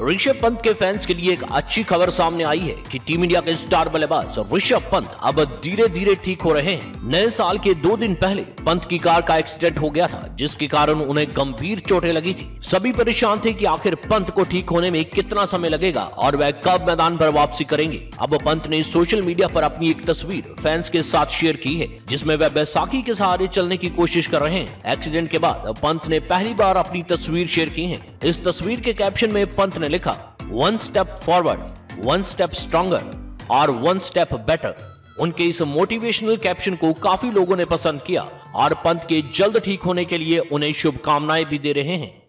ऋषभ पंत के फैंस के लिए एक अच्छी खबर सामने आई है कि टीम इंडिया के स्टार बल्लेबाज ऋषभ पंत अब धीरे धीरे ठीक हो रहे हैं। नए साल के दो दिन पहले पंत की कार का एक्सीडेंट हो गया था, जिसके कारण उन्हें गंभीर चोटें लगी थी। सभी परेशान थे कि आखिर पंत को ठीक होने में कितना समय लगेगा और वह कब मैदान पर वापसी करेंगे। अब पंत ने सोशल मीडिया पर अपनी एक तस्वीर फैंस के साथ शेयर की है, जिसमें वह बैसाखी के सहारे चलने की कोशिश कर रहे हैं। एक्सीडेंट के बाद पंत ने पहली बार अपनी तस्वीर शेयर की है। इस तस्वीर के कैप्शन में पंत ने लिखा one step forward one step stronger और वन स्टेप बेटर उनके इस मोटिवेशनल कैप्शन को काफ़ी लोगों ने पसंद किया, और पंत के जल्द ठीक होने के लिए उन्हें शुभकामनाएँ भी दे रहे हैं।